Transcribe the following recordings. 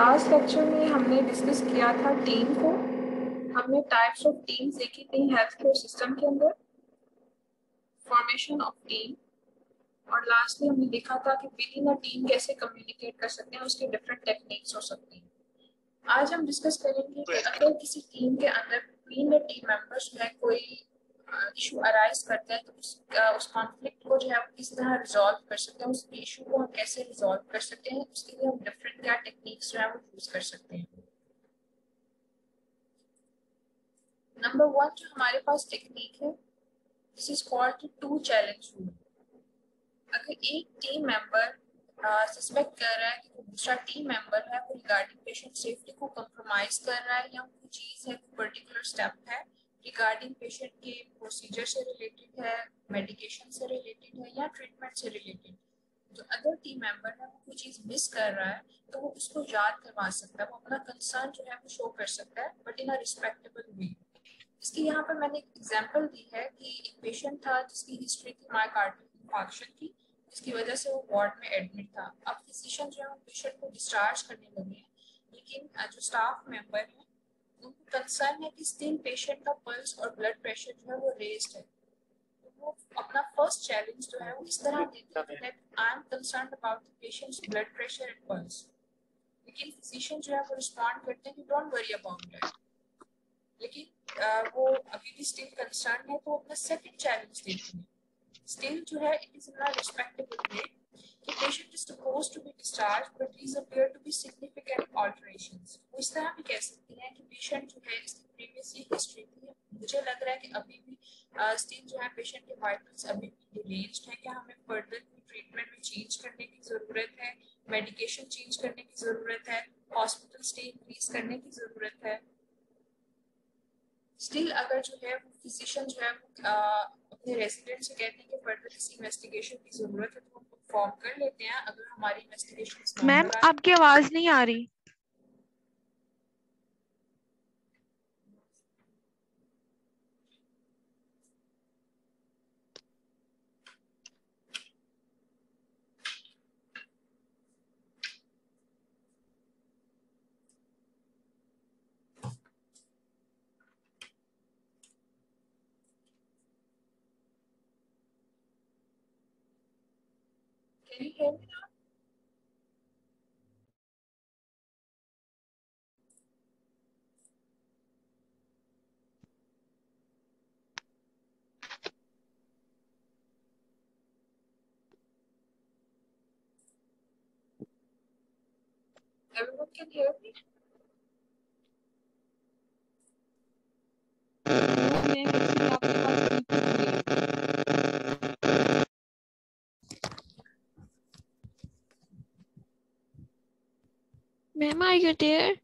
Last lecture में हमने discuss किया था टीम को। हमने टाइप्स ऑफ़ टीम्स देखी थी हेल्थ केयर सिस्टम के अंदर फॉर्मेशन ऑफ़ टीम और लास्टली हमने देखा था कि विद इन अ टीम कैसे कम्युनिकेट कर सकते हैं उसके डिफरेंट टेक्निक्स हो सकती हैं। आज हम डिस्कस करेंगे कि अगर किसी टीम के अंदर बिटवीन द टीम मेंबर्स है कोई इशू अराइज करता है तो उस उस कॉन्फ्लिक्ट को जो है किसी तरह रिजॉल्व कर सकते हैं, उस इशू को हम कैसे रिजॉल्व कर सकते हैं, उसके लिए हम डिफरेंट क्या टेक्निक्स जो है वो यूज़ कर सकते हैं। नंबर वन जो हमारे पास टेक्निक है this is called two challenge rule अगर एक टीम मेंबर सस्पेक्ट कर रहा है कि दूसरा टीम मेंबर है, वो रिगार्डिंग पेशेंट सेफ्टी को कंप्रोमाइज कर रहा है या कोई चीज़ है पर्टिकुलर स्टेप है रिगार्डिंग पेशेंट के प्रोसीजर से रिलेटेड है मेडिकेशन से रिलेटेड है या ट्रीटमेंट से रिलेटेड जो अदर टीम मेंबर है वो कोई चीज़ मिस कर रहा है तो वो उसको याद करवा सकता है। वो अपना कंसर्न जो है वो शो कर सकता है बट इन अ रिस्पेक्टेबल वे इसकी यहाँ पर मैंने एक एग्जांपल दी है कि एक पेशेंट था जिसकी हिस्ट्री थी मायोकार्डियल इंफार्क्शन की, जिसकी वजह से वो वार्ड में एडमिट था। अब फिजिशियन जो है वो पेशेंट को डिस्चार्ज करने लगे हैं, लेकिन जो स्टाफ मेंबर है कंसर्न है कि स्टिल पेशेंट का पल्स और ब्लड प्रेशर जो है वो रेस्ड है। वो अपना फ़र्स्ट चैलेंज जो है वो इस तरह देते हैं that I am concern about the patients blood pressure and pulse लेकिन फिजिशियन जो है वो रिस्पॉन्ड करते हैं कि डोंट वरी अबाउट दैट लेकिन वो अभी भी स्टिल कंसर्न है तो अपना सेकंड चैलेंज देते हैं। स्टिल जो है it is in a respectable way The patient is supposed to be discharged, but these appear to be significant alterations. वो इस तरह भी कह सकती हैं कि पेशेंट जो है इसकी प्रीवियस हिस्ट्री थी मुझे लग रहा है कि अभी भी स्टिल जो है पेशेंट के वाइटल्स अभी भी डिलेज्ड है क्या हमें फर्दर कोई ट्रीटमेंट में चेंज करने की ज़रूरत है? मेडिकेशन चेंज करने की ज़रूरत है? हॉस्पिटल स्टे इंक्रीज करने की ज़रूरत है? स्टिल अगर जो है वो फिजिशियन जो है अपने रेसिडेंट से कहते हैं कि फर्दर किसी इन्वेस्टिगेशन की ज़रूरत है तो फॉर्म कर लेते हैं अगर हमारी इन्वेस्टिगेशन मैम आपकी आवाज़ नहीं आ रही। Everyone can hear me? Ma'am, are you there?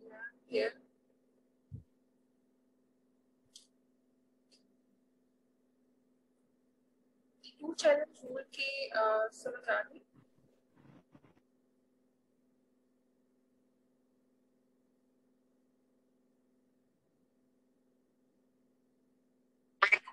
Yeah, here. Two challenge rule की समझ आ गई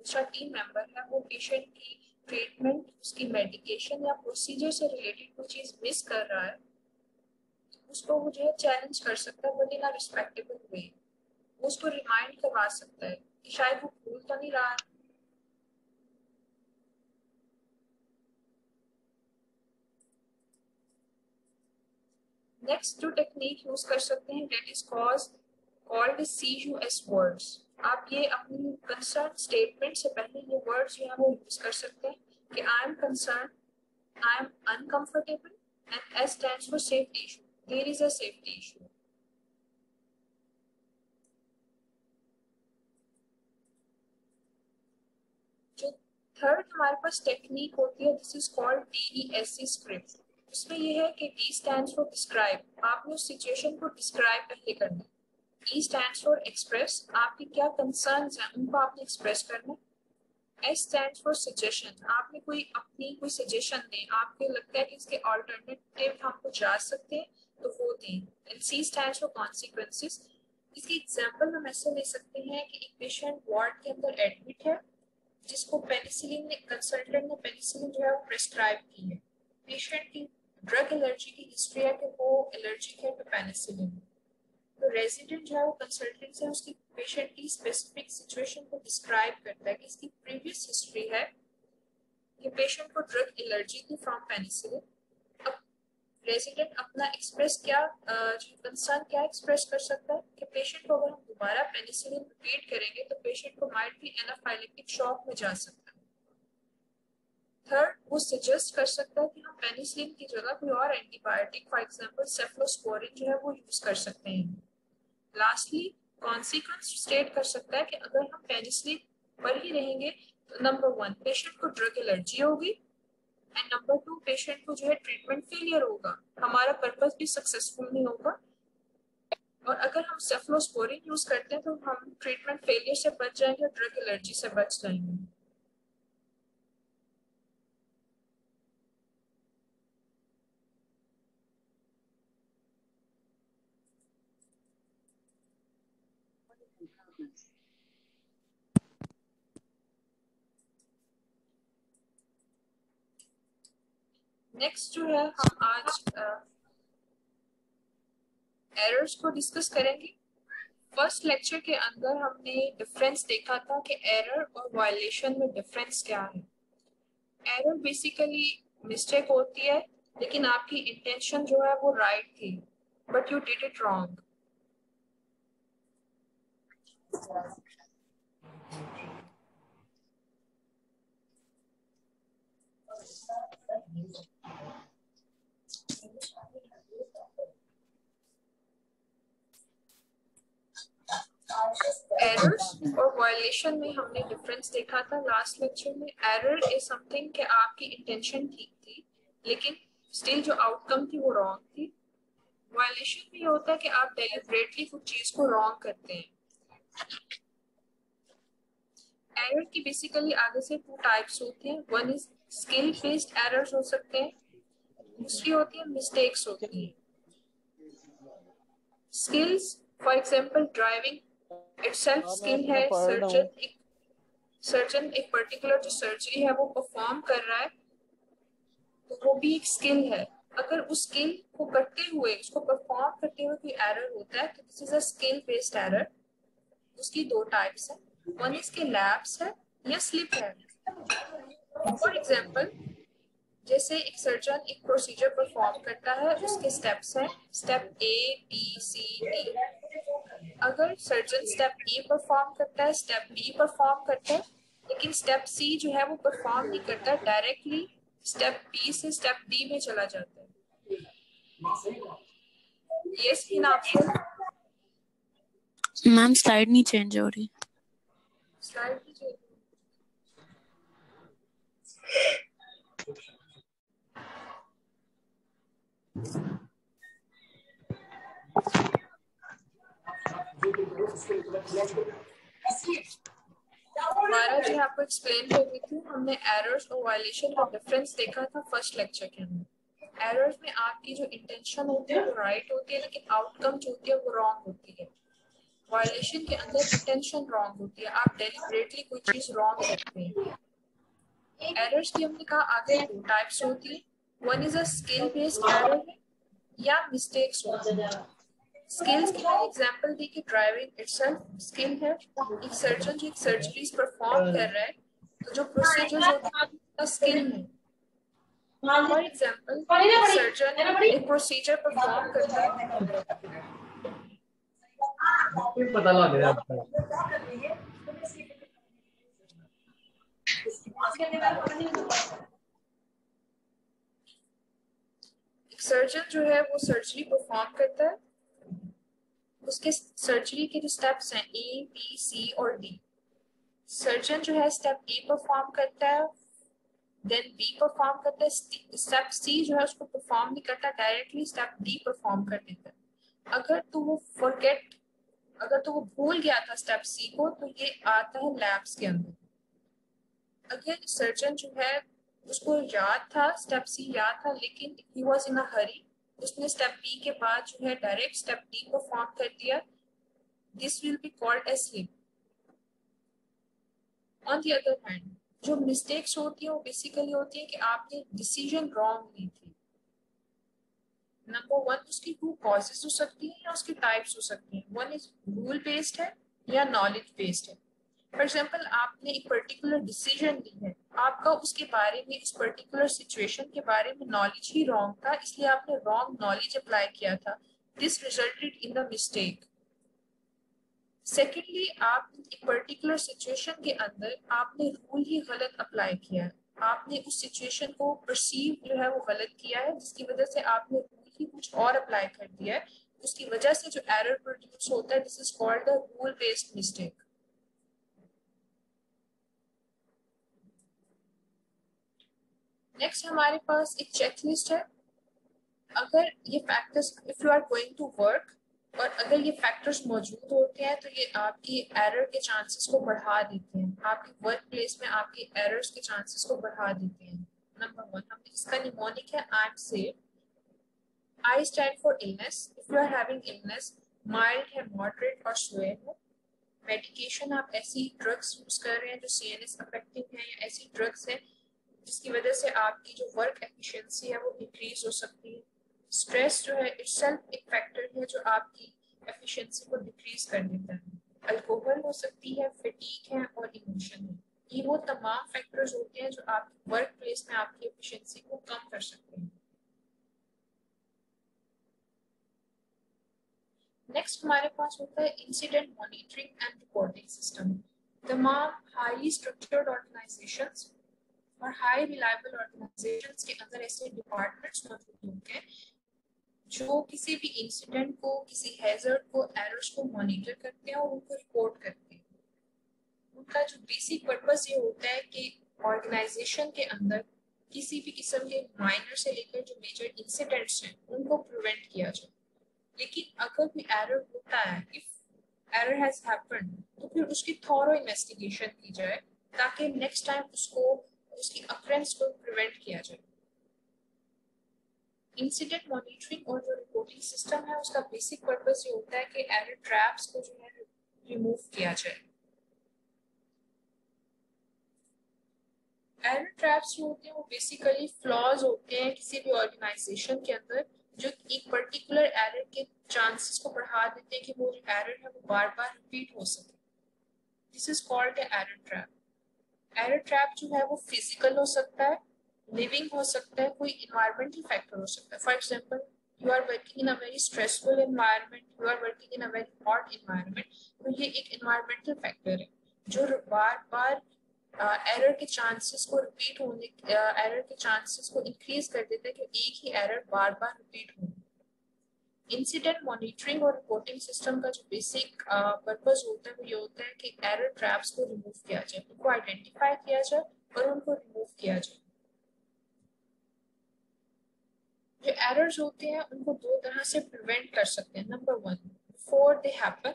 दूसरा टीम मेंबर है, वो पेशेंट की ट्रीटमेंट उसकी मेडिकेशन या प्रोसीजर से रिलेटेड कोई चीज़ मिस कर रहा है, उसको वो जो है चैलेंज कर सकता है बट इन अ रिस्पेक्टेबल वे उसको रिमाइंड करवा सकता है कि शायद वो भूल तो नहीं रहा नेक्स्ट जो टेक्निक यूज़ कर सकते हैं that is cause called C U S words आप ये अपनी कंसर्न स्टेटमेंट से पहले ये वर्ड्स जो है वो यूज़ कर सकते हैं कि I am concern I am uncomfortable and S stands for safety issue there is a safety issue जो थर्ड हमारे पास टेक्निक होती है this is called DESC script उसमें ये है कि डी स्टैंड फॉर डिस्क्राइब आपने उस सिचुएशन को डिस्क्राइब पहले करना ई स्टैंड फॉर एक्सप्रेस आपके क्या कंसर्न हैं? उनको आपने एक्सप्रेस करना एस स्टैंड फॉर सजेशन आपने कोई अपनी कोई सजेशन दें? आपको लगता है कि इसके ऑल्टरनेटिव हम कुछ जा सकते हैं? तो वो दें। And C stand for consequences इसकी एग्ज़ाम्पल हम ऐसे ले सकते हैं कि एक पेशेंट वार्ड के अंदर एडमिट है, जिसको पेनिसिलिन ने कंसल्टेंट ने पेनिसिलिन जो है वो प्रिस्क्राइब की है। पेशेंट की ड्रग एलर्जी की हिस्ट्री है कि वो एलर्जिक है टू पेनिसिलिन तो रेजिडेंट जो है, वो कंसल्टेंट से उसकी पेशेंट की स्पेसिफिक सिचुएशन को डिस्क्राइब करता है कि इसकी प्रीवियस हिस्ट्री है कि पेशेंट को ड्रग एलर्जी थी फ्रॉम पेनिसिलिन अब रेजिडेंट अपना एक्सप्रेस क्या कंसर्न क्या एक्सप्रेस कर सकता है? कि पेशेंट को अगर हम दोबारा पेनिसिलिन रिपीट करेंगे तो पेशेंट को माइट भी एनाफाइलेक्टिक शॉक में जा सकता है। थर्ड वो सजेस्ट कर सकता है कि हम पेनिसिलिन की जगह कोई और एंटीबायोटिक फॉर एग्जांपल सेफ्लोस्पोरिन जो है, वो यूज़ कर सकते हैं। लास्टली कॉन्सिक्वेंस स्टेट कर सकता है कि अगर हम पेनिसिलिन पर ही रहेंगे तो नंबर वन पेशेंट को ड्रग एलर्जी होगी एंड नंबर टू पेशेंट को जो है ट्रीटमेंट फेलियर होगा। हमारा पर्पज भी सक्सेसफुल नहीं होगा। और अगर हम सेफ्लोस्पोरिन यूज़ करते हैं तो हम ट्रीटमेंट फेलियर से बच जाएँगे और ड्रग एलर्जी से बच जाएँगे। नेक्स्ट जो है हम आज एरर्स uh, को डिस्कस करेंगे। फ़र्स्ट लेक्चर के अंदर हमने डिफरेंस देखा था कि एरर और वायलेशन में डिफरेंस क्या है। एरर बेसिकली मिस्टेक होती है लेकिन आपकी इंटेंशन जो है वो राइट right थी but you did it wrong errors और वायलेशन में हमने डिफरेंस देखा था। लास्ट लेक्चर में एरर इज़ समथिंग कि आपकी इंटेंशन ठीक थी, लेकिन स्टिल जो आउटकम थी वो रॉन्ग थी। वायलेशन में ये होता है कि आप डेलिबरेटली कुछ चीज़ को रॉन्ग करते हैं। एरर की बेसिकली आगे से टू टाइप्स होते हैं। One is skill based errors हो सकते हैं। दूसरी होती है मिस्टेक्स होती है। Skills for example driving itself skill है सर्जन एक सर्जन एक पर्टिकुलर जो सर्जरी है वो परफॉर्म कर रहा है तो वो भी एक स्किल है। अगर उस स्किल को करते हुए उसको परफॉर्म करते हुए कोई एरर होता है तो this is a skill based error उसकी दो टाइप्स है। वन इसके लैब्स है या स्लिप है। फॉर एग्ज़ाम्पल जैसे एक सर्जन एक प्रोसीजर परफॉर्म करता है उसके स्टेप्स हैं। Step A B C D अगर सर्जन स्टेप ए परफॉर्म करता है स्टेप बी परफॉर्म करता है लेकिन स्टेप सी जो है वो परफॉर्म नहीं करता डायरेक्टली स्टेप बी से स्टेप डी में चला जाता है। यस आपको मैम स्लाइड नहीं चेंज हो रही। स्लाइड कीजिए हमारा जो आपको एक्सप्लेन कर रही थी, हमने एरर्स और वायलेशन का डिफरेंस देखा था फ़र्स्ट लेक्चर के अंदर। एरर्स में आपकी जो इंटेंशन होती है वो राइट होती है, लेकिन आउटकम जो होती है वो रॉन्ग होती है। वायलेशन के अंदर इंटेंशन रॉन्ग होती है। आप डेलिबरेटली कोई चीज़ रॉन्ग करते हैं। एरर्स की हमने कहा, आगे दो टाइप्स होती है। One is a skill based error या मिस्टेक्स होती है। स्किल्स की मैंने एग्जांपल दी कि ड्राइविंग इटसेल्फ स्किल है एक सर्जन जो एक सर्जरीज परफॉर्म कर रहा है तो जो प्रोसीजर्स होते हैं उसका स्किल है। फॉर एग्जांपल सर्जन एक प्रोसीजर परफॉर्म करता है। पता लग गया एक सर्जन जो है वो सर्जरी परफॉर्म करता है। उसके सर्जरी के जो स्टेप्स हैं ए बी सी और डी सर्जन जो है स्टेप ए परफॉर्म करता है देन बी परफॉर्म करता है स्टेप सी जो है, उसको परफॉर्म नहीं करता डायरेक्टली स्टेप डी परफॉर्म कर देता है. अगर तो वो फॉरगेट अगर तो वो भूल गया था स्टेप सी को तो ये आता है लैब्स के अंदर. अगर सर्जन जो है, उसको याद था स्टेप सी याद था, लेकिन ही वॉज़ इन अ हरी उसने स्टेप बी के बाद जो है डायरेक्ट स्टेप डी को फॉर्म कर दिया। This will be called as slip on the other hand जो मिस्टेक्स होती है, वो बेसिकली होती है कि आपने डिसीज़न रॉन्ग ली थी नंबर वन उसकी टू कॉजेज हो सकती है या उसकी टाइप्स हो सकती हैं। वन इज़ रूल बेस्ड है या नॉलेज बेस्ड है। फॉर एग्ज़ाम्पल आपने एक पर्टिकुलर डिसीज़न ली है। आपका उसके बारे में उस पर्टिकुलर सिचुएशन के बारे में नॉलेज ही रॉन्ग था, इसलिए आपने रॉन्ग नॉलेज अप्लाई किया था। This resulted in the mistake secondly आप एक पर्टिकुलर सिचुएशन के अंदर आपने रूल ही गलत अप्लाई किया है। आपने उस सिचुएशन को परसीव जो है वो गलत किया है, जिसकी वजह से आपने रूल ही कुछ और अप्लाई कर दिया है। उसकी वजह से जो एरर प्रोड्यूस होता है this is called the rule based mistake next हमारे पास एक चेकलिस्ट है। अगर ये factors if you are going to work और अगर ये फैक्टर्स मौजूद होते हैं तो ये आपकी एरर के चांसेस को बढ़ा देते हैं। आपके वर्क प्लेस में आपकी एरर्स के चांसेस को बढ़ा देते हैं। नंबर वन हमने इसका निमोनिक है I am safe I stand for illness if you are having illness mild है मॉडरेट और स्वेयर है। मेडिकेशन आप ऐसी ड्रग्स यूज़ कर रहे हैं जो सी एन एस अफेक्टिव है या ऐसी ड्रग्स है जिसकी वजह से आपकी जो वर्क एफिशिएंसी है वो इंक्रीज हो सकती है। स्ट्रेस जो है इटसेल्फ एक फैक्टर है जो आपकी एफिशिएंसी को डिक्रीज कर देता है। अल्कोहल हो सकती है फिटीक है और इमोशन है। ये वो तमाम फैक्टर्स होते हैं जो आपकी वर्क प्लेस में आपकी एफिशिएंसी को कम कर सकते हैं। नेक्स्ट हमारे पास होता है incident monitoring and reporting system तमाम हाईली स्ट्रक्चर्ड ऑर्गेनाइजेशंस और हाई रिलायबल ऑर्गेनाइजेशंस के अंदर ऐसे डिपार्टमेंट्स मौजूद होते हैं जो किसी भी इंसिडेंट को, किसी हैजर्ड को एरर्स को मॉनिटर करते हैं और उनको रिपोर्ट करते हैं। उनका जो बेसिक पर्पस ये होता है कि ऑर्गेनाइजेशन के अंदर किसी भी किस्म के माइनर से लेकर जो मेजर इंसिडेंट्स हैं, उनको प्रिवेंट किया जाए। लेकिन अगर कोई एरर होता है इफ़ एरर हैज़ हैपेंड तो फिर उसकी थॉरो इन्वेस्टिगेशन की जाए, ताकि नेक्स्ट टाइम उसको उसकी अक्रेंस को प्रिवेंट किया जाए। इंसिडेंट मॉनिटरिंग और जो रिपोर्टिंग सिस्टम है, उसका बेसिक पर्पस ये होता है कि एरर ट्रैप्स को जो है रिमूव किया जाए। एरर ट्रैप्स जो होते हैं, वो बेसिकली फ्लॉज होते हैं किसी भी ऑर्गेनाइजेशन के अंदर, जो एक पर्टिकुलर एरर के चांसेस को बढ़ा देते हैं कि वो जो एरर है, वो बार बार रिपीट हो सके। This is called error trap error trap जो है वो फ़िज़िकल हो सकता है लिविंग हो सकता है कोई इन्वायरमेंटल फैक्टर हो सकता है. For example you are working in a very stressful environment you are working in a very hot environment तो ये एक इन्वायरमेंटल फैक्टर है जो बार बार एरर uh, के चांसेस को रिपीट होने एरर uh, के चांसेस को इंक्रीज कर देता है कि एक ही एरर बार बार रिपीट हो इंसिडेंट मॉनिटरिंग और रिपोर्टिंग सिस्टम का जो बेसिक पर्पज होता है, वो ये होता है कि एरर ट्रैप्स को रिमूव किया जाए, उनको आइडेंटिफाई किया जाए और उनको रिमूव किया जाए। जो एरर्स होते हैं, उनको दो तरह से प्रिवेंट कर सकते हैं। Number one before they happen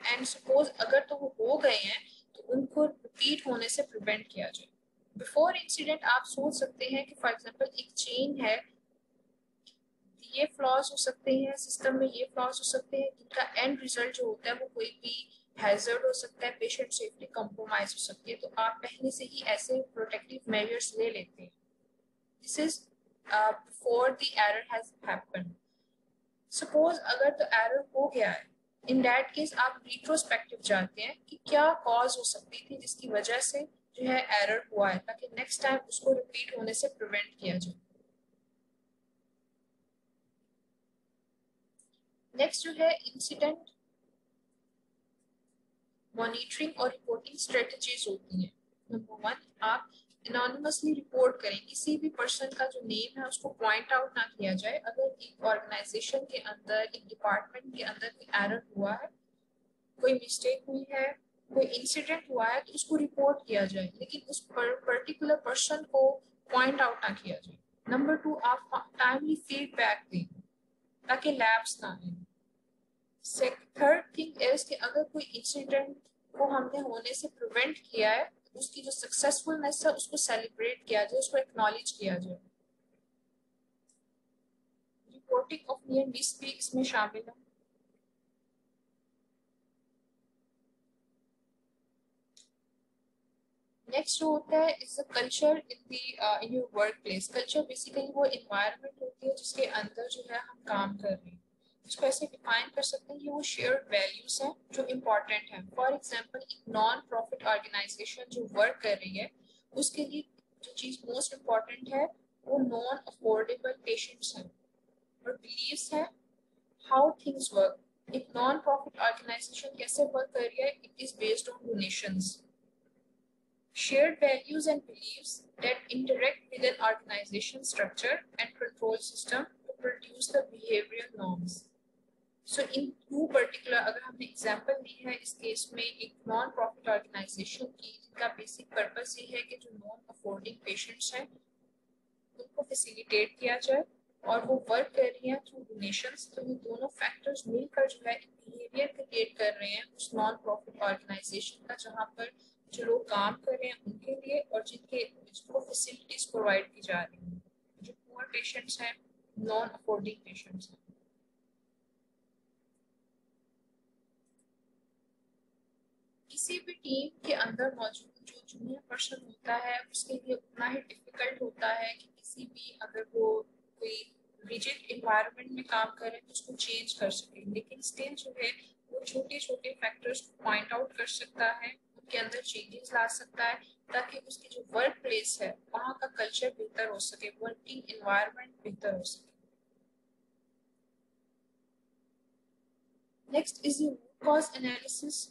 and suppose अगर तो वो हो गए हैं तो उनको रिपीट होने से प्रिवेंट किया जाए। बिफोर इंसिडेंट आप सोच सकते हैं कि फॉर एग्जांपल एक चेन है ये फ्लॉज हो सकते हैं सिस्टम में ये फ्लॉज हो सकते हैं, जिनका एंड रिज़ल्ट जो होता है वो कोई भी हैजर्ड हो सकता है पेशेंट सेफ्टी कंप्रोमाइज हो सकती है। तो आप पहले से ही ऐसे प्रोटेक्टिव मेजर्स ले लेते हैं। This is before the error has happened. Suppose अगर तो error हो गया है इन दैट केस आप रिट्रोस्पेक्टिव जाते हैं कि क्या कॉज हो सकती थी जिसकी वजह से जो है एरर हुआ है, ताकि नेक्स्ट टाइम उसको रिपीट होने से प्रिवेंट किया जाए। नेक्स्ट जो है इंसिडेंट मॉनिटरिंग और रिपोर्टिंग स्ट्रेटजीज होती हैं। नंबर वन आप एनोनिमसली रिपोर्ट करें। किसी भी पर्सन का जो नेम है, उसको पॉइंट आउट ना किया जाए। अगर एक ऑर्गेनाइजेशन के अंदर, एक डिपार्टमेंट के अंदर कोई एरर हुआ है, कोई मिस्टेक हुई है, कोई इंसिडेंट हुआ है तो उसको रिपोर्ट किया जाए। लेकिन उस पर्टिकुलर पर्सन को पॉइंट आउट ना किया जाए। नंबर टू आप टाइमली फीडबैक दें। ताकि लैब्स ना आए। थर्ड थिंग इज़ कि अगर कोई इंसिडेंट को हमने होने से प्रिवेंट किया है, उसकी जो सक्सेसफुलनेस है, उसको सेलिब्रेट किया जाए, उसको एक्नॉलेज किया जाए। रिपोर्टिंग ऑफ़ नियर मिस शामिल है। नेक्स्ट जो होता है is the culture in the in your workplace culture basically वो इन्वायरमेंट होती है जिसके अंदर जो है हम काम कर रहे हैं। इसको ऐसे डिफाइन कर सकते हैं कि वो शेयर्ड वैल्यूज़ हैं जो इम्पोर्टेंट हैं। फॉर एग्जांपल एक नॉन प्रॉफिट ऑर्गेनाइजेशन जो वर्क कर रही है, उसके लिए जो चीज़ मोस्ट इंपॉर्टेंट है, वो नॉन अफोर्डेबल पेशेंट्स हैं और बिलीव्स हैं हाउ थिंग्स वर्क एक नॉन प्रॉफिट ऑर्गेनाइजेशन कैसे वर्क कर रही है it is based on donations shared values and beliefs that interact with an organization structure and control system to produce the behavioral norms. So in to particular अगर हमने example ली है, इस case में एक नॉन प्रॉफिट ऑर्गेनाइजेशन की, जिनका basic purpose ये है कि जो नॉन अफोर्डिंग पेशेंट्स हैं, उनको फैसिलिटेट किया जाए और वो वर्क कर रही हैं थ्रू डोनेशंस तो ये दोनों फैक्टर्स मिलकर जो है बिहेवियर क्रिएट कर रहे हैं उस नॉन प्रॉफिट ऑर्गेनाइजेशन का, जहाँ पर जो लोग काम कर रहे हैं उनके लिए और जिनके, जिनको फैसिलिटीज़ प्रोवाइड की जा रही हैं, जो पुअर पेशेंट्स हैं नॉन अफोर्डिंग पेशेंट्स हैं। किसी भी टीम के अंदर मौजूद, जो जूनियर पर्सन होता है, उसके लिए उतना ही डिफ़िकल्ट होता है कि किसी भी अगर वो कोई रिजिड इन्वायरमेंट में काम करे तो उसको चेंज कर सके। लेकिन स्टिल जो है, वो छोटे छोटे फैक्टर्स को पॉइंट आउट कर सकता है। उनके अंदर चेंजेस ला सकता है, ताकि उसकी जो वर्क प्लेस है, वहाँ का कल्चर बेहतर हो सके वर्किंग इन्वायरमेंट बेहतर हो सके। Next is cause analysis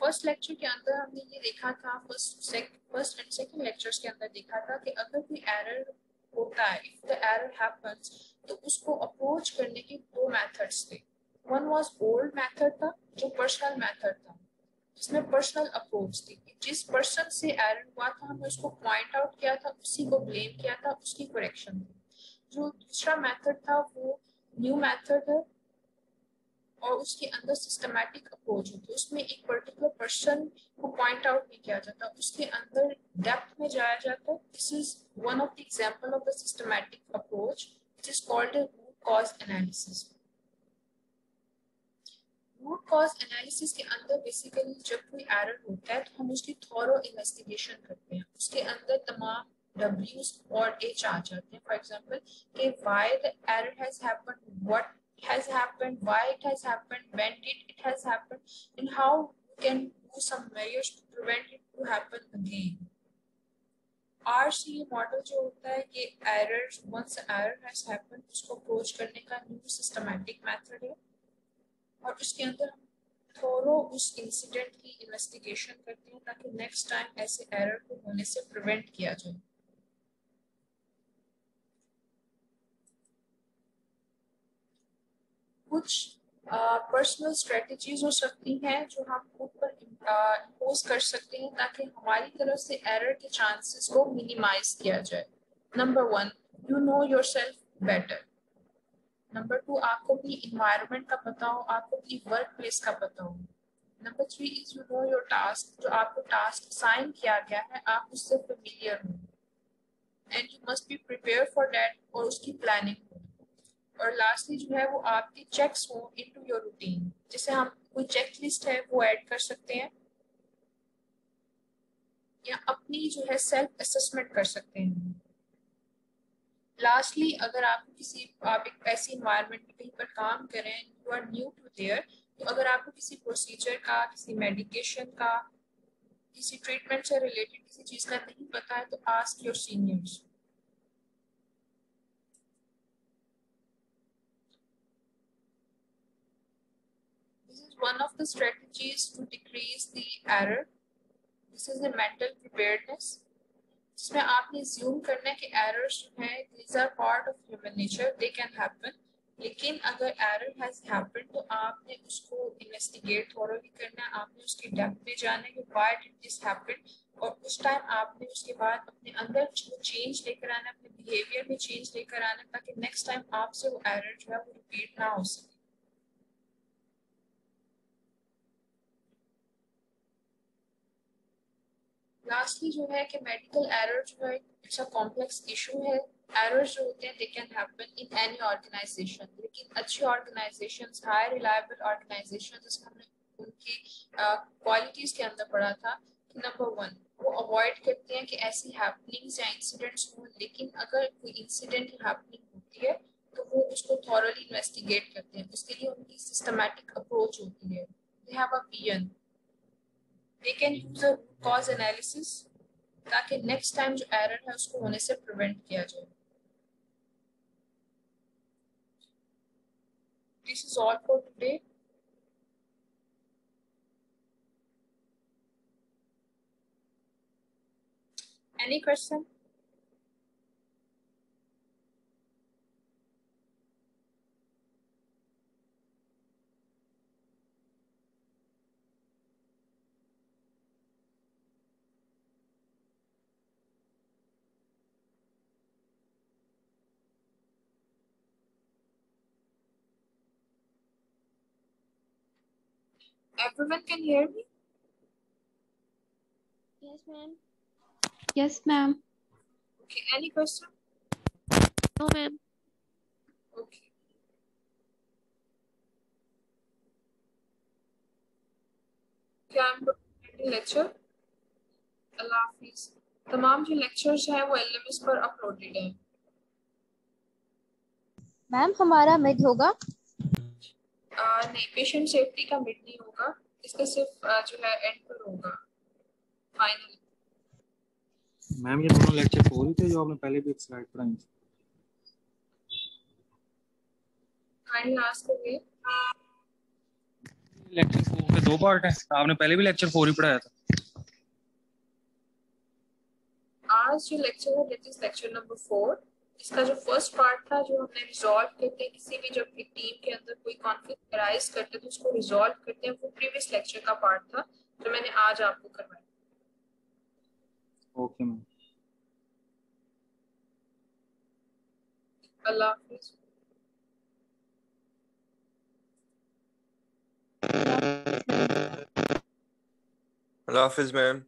first lecture के अंदर हमने ये देखा था first first and second lectures के अंदर देखा था कि अगर कोई एरर होता है इफ़ द एरर हैपेंस तो उसको अप्रोच करने के दो मेथड्स थे। वन वाज ओल्ड मेथड था, जो पर्सनल मेथड था। जिसमें पर्सनल अप्रोच थी जिस पर्सन से एरर हुआ था, हमने उसको पॉइंट आउट किया था, उसी को ब्लेम किया था, उसकी करेक्शन थी जो दूसरा मेथड था, वो न्यू मेथड है और उसके अंदर सिस्टमैटिक अप्रोच होती है। उसमें एक पर्टिकुलर पर्सन को पॉइंट आउट नहीं किया जाता, उसके अंदर डेप्थ में जाया जाता है। This is one of the example of the systematic approach which is called root cause analysis root cause analysis के अंदर बेसिकली जब कोई एरर होता है तो हम उसकी थॉरो इन्वेस्टिगेशन करते हैं उसके अंदर तमाम W's और H आ जाते हैं फॉर एग्जांपल कि why the error has happened what has happened, why it has happened, when did it has happened, and how we can do some measures to prevent it to happen again. RC model जो होता है ये errors once error has happened उसको approach करने का new systematic method है और उसके अंदर हम थोरो उस इंसिडेंट की इन्वेस्टिगेशन करते हैं ताकि नेक्स्ट टाइम ऐसे एरर को होने से प्रिवेंट किया जाए। कुछ पर्सनल स्ट्रेटजीज हो सकती हैं जो हम खुद पर इम्पोज कर सकते हैं ताकि हमारी तरफ़ से एरर के चांसेस को मिनिमाइज किया जाए। Number one you know yourself better number two आपको अपनी इन्वायरमेंट का पता हो, आपको अपनी वर्क प्लेस का पता हो। Number three is you know your task जो आपको टास्क साइन किया गया है, आप उससे फेमिलियर हो। And you must be prepare for that और उसकी प्लानिंग हो। और लास्टली जो है, वो आपके चेक्स हो इनटू योर रूटीन जैसे हम कोई चेक लिस्ट है, वो ऐड कर सकते हैं। या अपनी जो है सेल्फ असेसमेंट कर सकते हैं। लास्टली अगर आप किसी, आप एक ऐसी इन्वायरमेंट में कहीं पर काम करें you are new to there तो अगर आपको किसी प्रोसीजर का, किसी मेडिकेशन का, किसी ट्रीटमेंट से रिलेटेड किसी चीज़ का नहीं पता है तो ask your seniors one of the strategies to decrease the error. This is the mental preparedness. जिसमें आपने assume करना है कि errors जो हैं, these are part of human nature, they can happen. लेकिन अगर एरर हैज़ हैपेंड तो आपने उसको इन्वेस्टिगेट थोड़ा भी करना है, आपने उसके डेप्थ में जाना है कि व्हाई डिड दिस हैपन और उस टाइम आपने उसके बाद अपने अंदर जो चेंज लेकर आना अपने बिहेवियर में चेंज लेकर आना ताकि नेक्स्ट टाइम आपसे वो एरर जो है वो रिपीट ना हो सके। लास्टली जो है कि मेडिकल एरर जो है इट्स अ कॉम्प्लेक्स इशू है। एरर्स जो होते हैं they can happen in any organisation लेकिन अच्छी ऑर्गेनाइजेशन हाई रिलायबल ऑर्गेनाइजेशन जिसमें हमने उनकी क्वालिटीज के अंदर पढ़ा था नंबर वन वो अवॉइड करते हैं कि ऐसी हैपनिंग्स या इंसिडेंट्स हों। लेकिन अगर कोई इंसिडेंट हैपनिंग होती है तो वो उसको थॉरली इन्वेस्टिगेट करते हैं। उसके लिए उनकी सिस्टमैटिक अप्रोच होती है। They have a vision they can use a cause analysis ताकि नेक्स्ट टाइम जो एरर है उसको होने से प्रिवेंट किया जाए this is all for today any question? Everyone can hear me? Yes, ma'am. Yes, ma'am. Okay, any question? No, ma'am. Okay. Lecture. अल्लाह हाफिज तमाम जो लेक्चर्स हैं वो एलएमएस पर अपलोडेड हैं मैम हमारा मिड होगा नहीं पेशेंट सेफ्टी का मिड नहीं होगा। इसका सिर्फ़ जो है एंड पर होगा। फाइनल मैम ये दोनों लेक्चर फोर ही थे जो आपने पहले भी एक स्लाइड पढ़ाई थी? काइंडली आस्क करिए लेक्चर फोर के दो पार्ट हैं। आपने पहले भी लेक्चर फोर ही पढ़ाया था। आज जो लेक्चर है इज़ लेक्चर नंबर फोर इसका जो फ़र्स्ट पार्ट था जो हमने रिजॉल्व करते हैं किसी भी जब एक टीम के अंदर कोई कॉन्फ्लिक्ट अराइज करते हैं तो उसको रिजॉल्व करते हैं वो प्रीवियस लेक्चर का पार्ट था जो मैंने आज आपको करवाया। ओके मैम अल्लाह हाफिज। Allah Hafiz, ma'am.